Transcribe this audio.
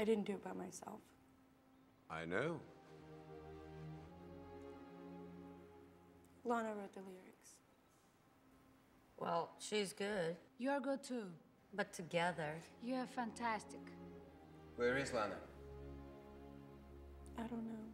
I didn't do it by myself. I know. Lana wrote the lyrics. Well, she's good, You're good too. but together. You're fantastic. Where is Lana? I don't know.